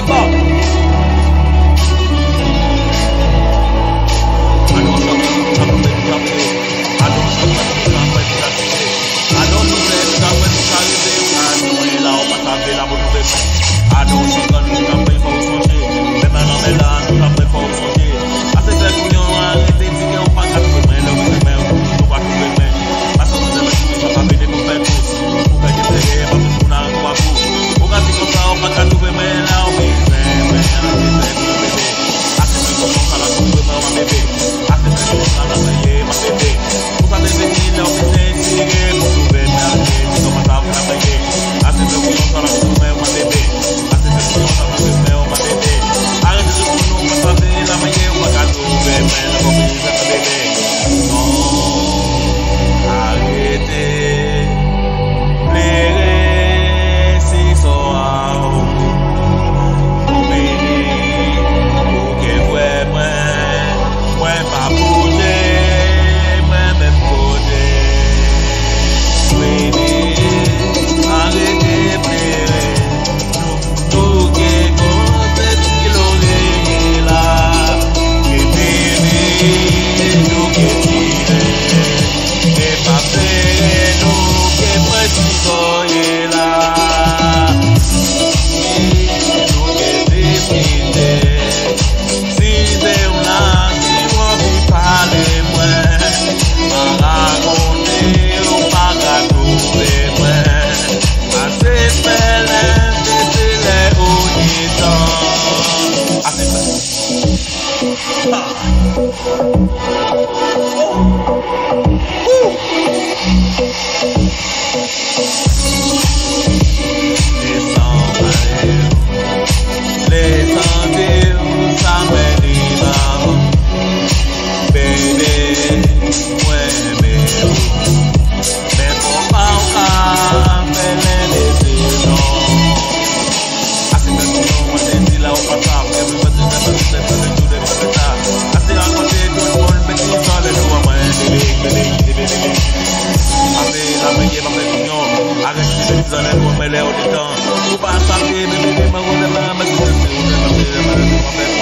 the. I don't know I'm ready I don't I'm I don't I'm I don't I don't 哈。Now it's done. Who buys my baby? Remember was good? Remember.